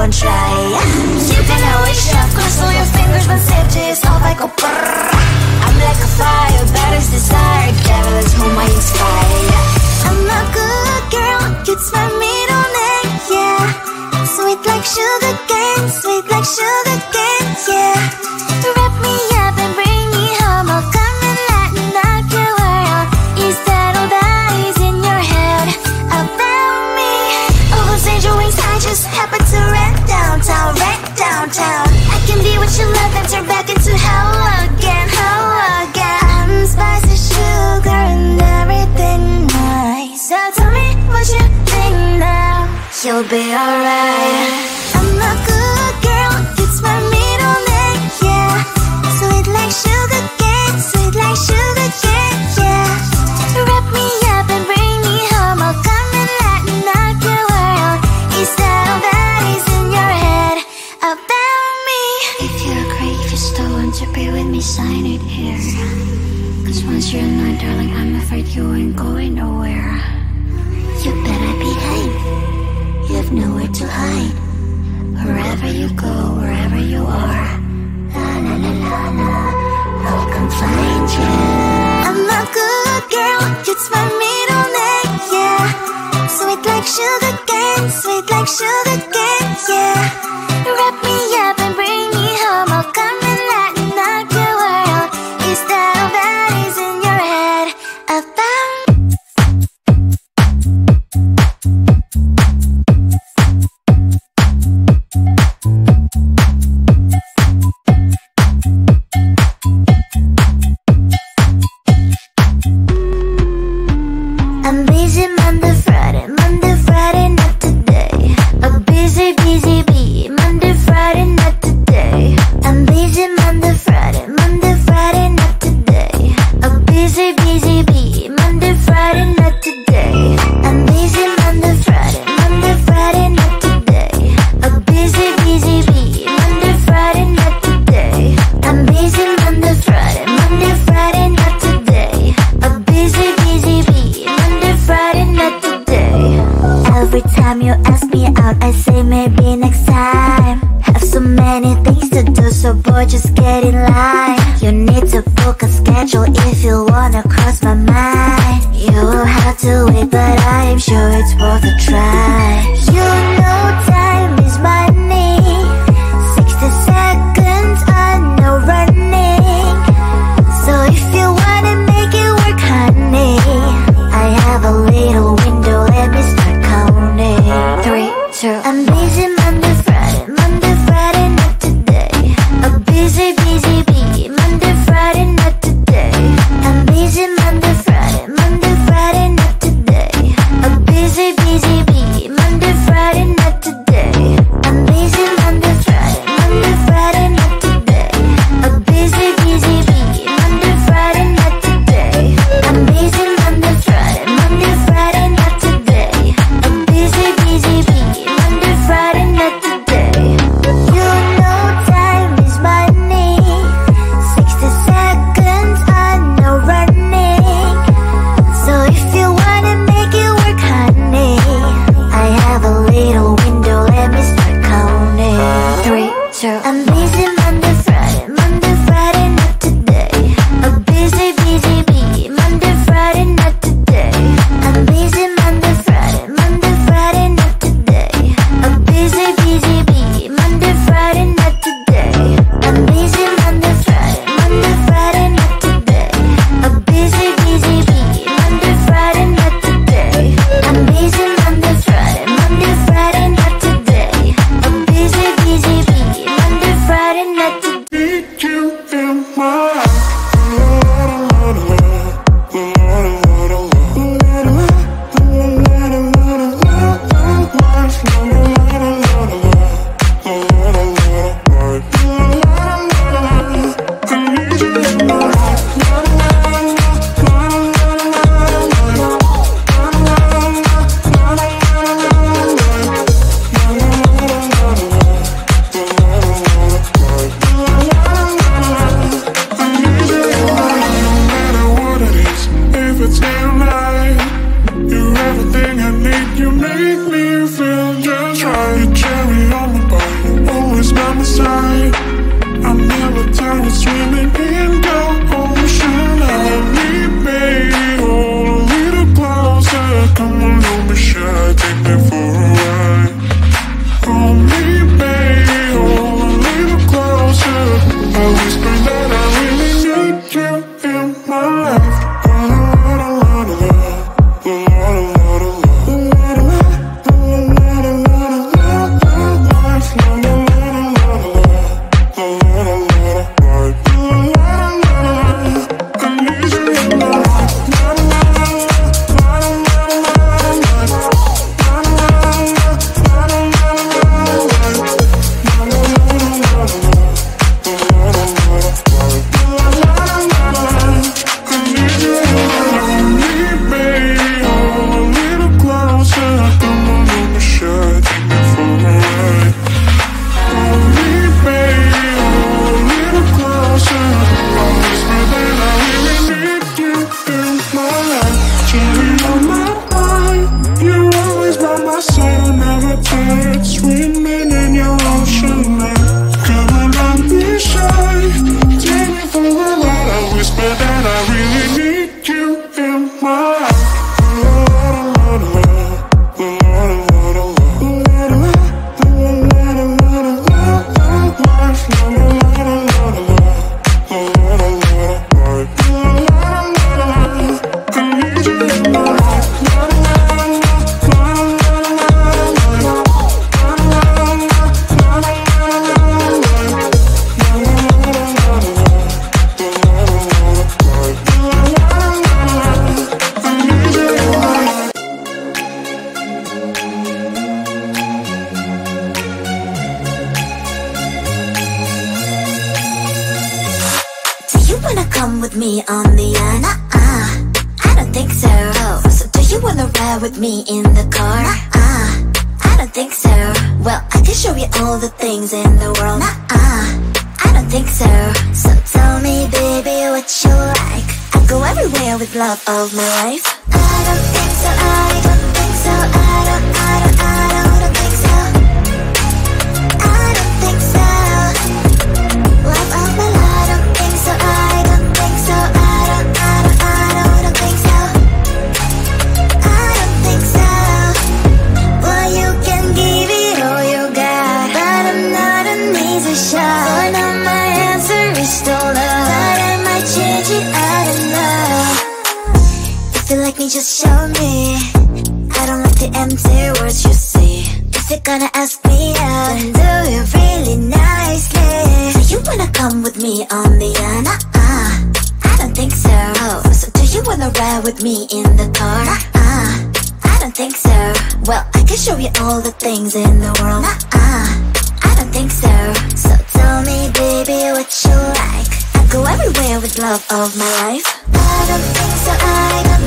on try You can always shove, cross all your fingers, but safety is You'll be alright. I'm a good girl, it's my middle name, yeah. Sweet like sugar cane, sweet like sugar cane, yeah. Wrap me up and bring me home, I'll come and lighten up your world. Is that all that is in your head about me? If you agree, if you still want to be with me, sign it here. Cause once you're in darling, I'm afraid you ain't going nowhere. nowhere to hide. Wherever you go, wherever you are, la la la la la, I'll come find you. I'm a good girl, it's my middle name, yeah. Sweet like sugar cane, sweet like sugar cane, yeah. sure it's worth a try. Me shy, take me for the? Uh, I don't think so. Oh, so do you wanna ride with me in the car? Uh, I don't think so. Well, I can show you all the things in the world. Uh, I don't think so. So tell me, baby, what you like. I go everywhere with love of my life. I don't think so. I don't think so. I don't. I don't. I don't, Just show me. I don't like the empty words you say. If you're gonna ask me out, then do it really nicely. Do you wanna come with me on the yacht? Uh, I don't think so. Oh, so do you wanna ride with me in the car? Uh, I don't think so. Well, I can show you all the things in the world. Uh, I don't think so. So tell me, baby, what you like. I go everywhere with love of my life. I don't think so. I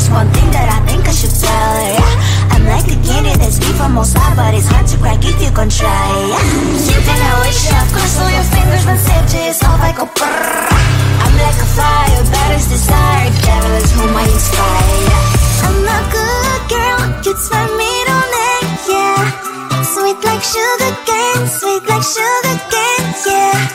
there's one thing that I think I should tell her. Yeah. I'm like a candy that's deep from outside, but it's hard to crack if you can try. Yeah. You can always shove, cross all your fingers, then save to yourself. I go brrrr. I'm like a fire, batters desire, devil is whom I inspire. Yeah. I'm a good girl, it's my middle name. Yeah. Sweet like sugar cane, sweet like sugar cane. Yeah.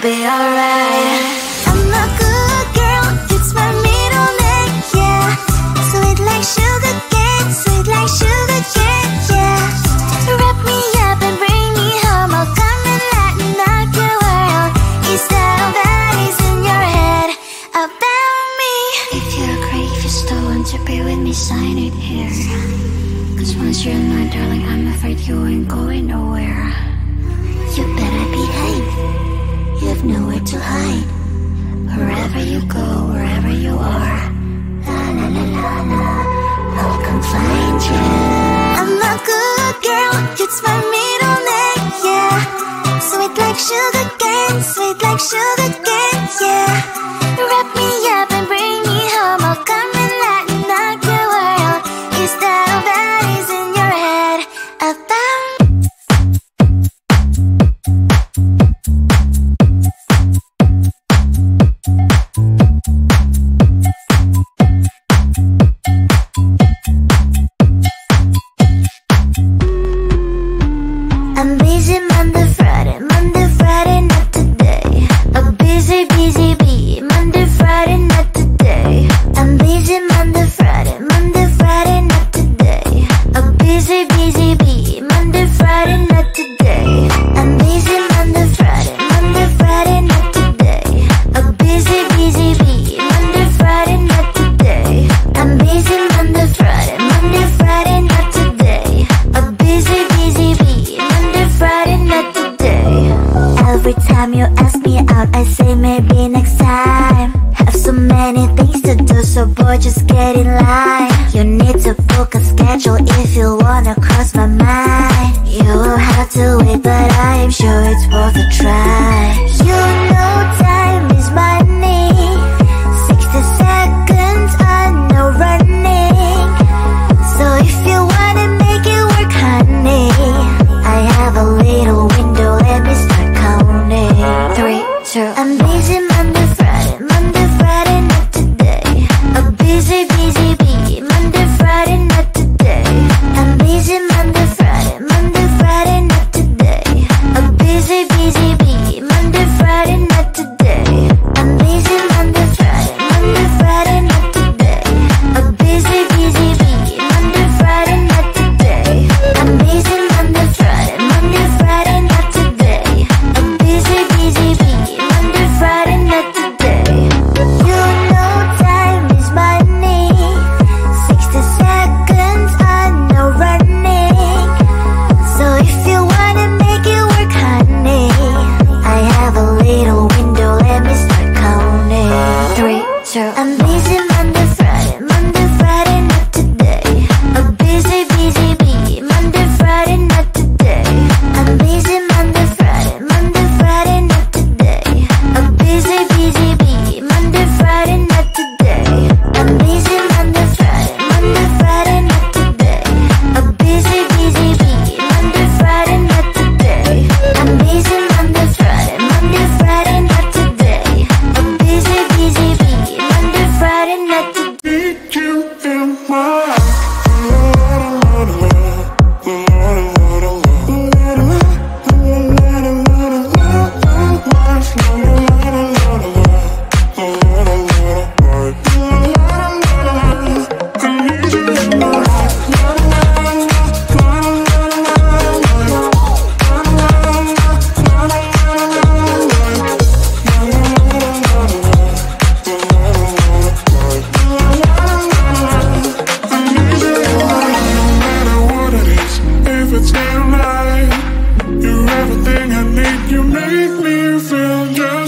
be alright. It's my middle neck, yeah. Sweet like sugar cane, sweet like sugar I say maybe next time. Have so many things to do So boy just get in line. You need to book a schedule If you wanna cross my mind. You will have to wait But I am sure it's worth a try. easy, easy, be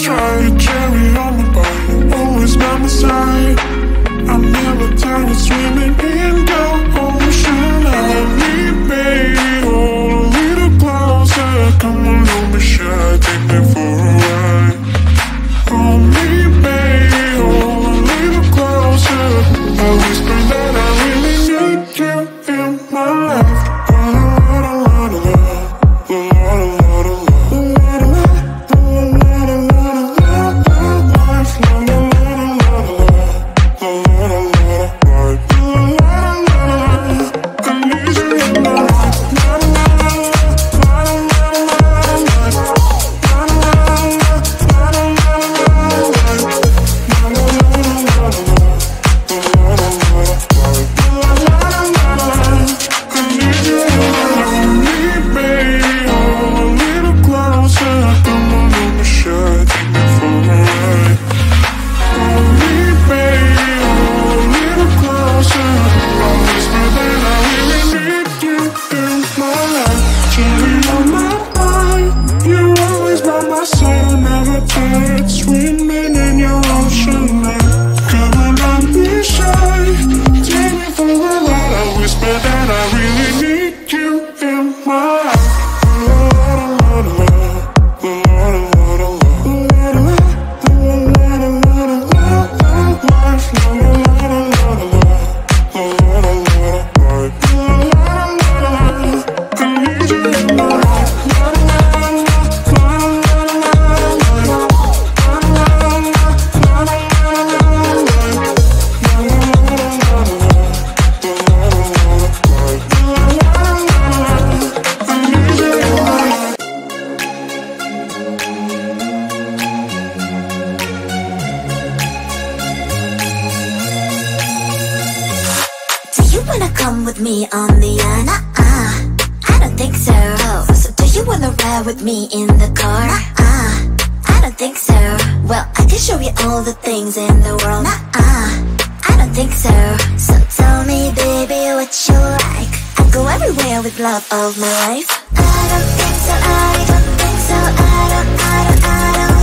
try to carry on, my body. always by my side. I'm never tired of swimming. with me in the car? Nah, I don't think so. Well, I can show you all the things in the world. Nah, I don't think so. So tell me, baby, what you like. I go everywhere with love of my life. I don't think so, I don't think so I don't, I don't, I don't.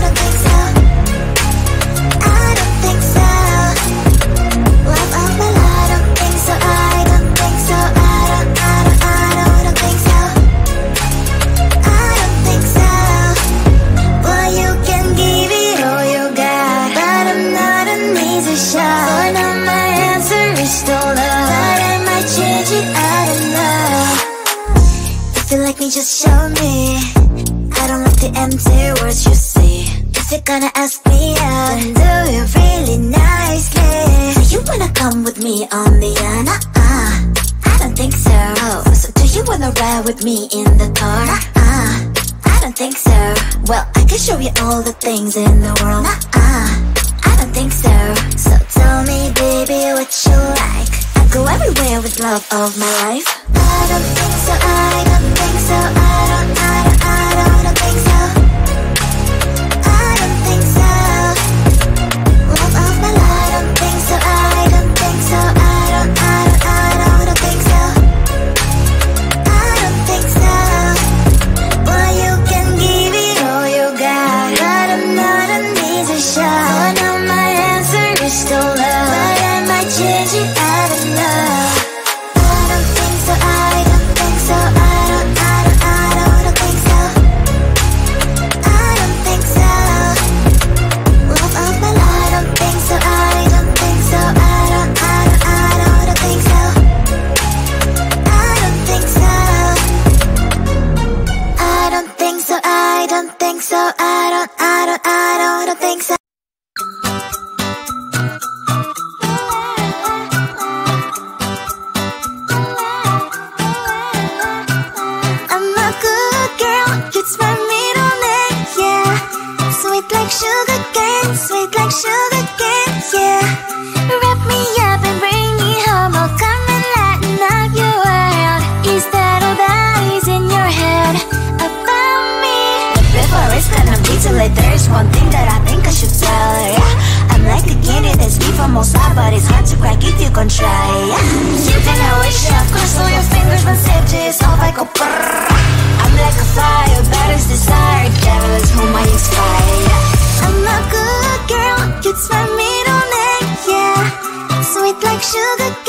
think so. Well, I could show you all the things in the world. Nah, -uh, I don't think so. So tell me, baby, what you like. I go everywhere with love of my life. I don't think so, I don't think so, I don't, I don't out of love Just one thing that I think I should tell her, yeah I'm like a candy that's free from most, side But it's hard to crack if you can try, yeah You can always shove, cross all your fingers When safety is all I go brrrr. I'm like a fire, bad as desire Devil is whom I inspire, yeah I'm a good girl, you turn me on egg, yeah. Sweet like sugar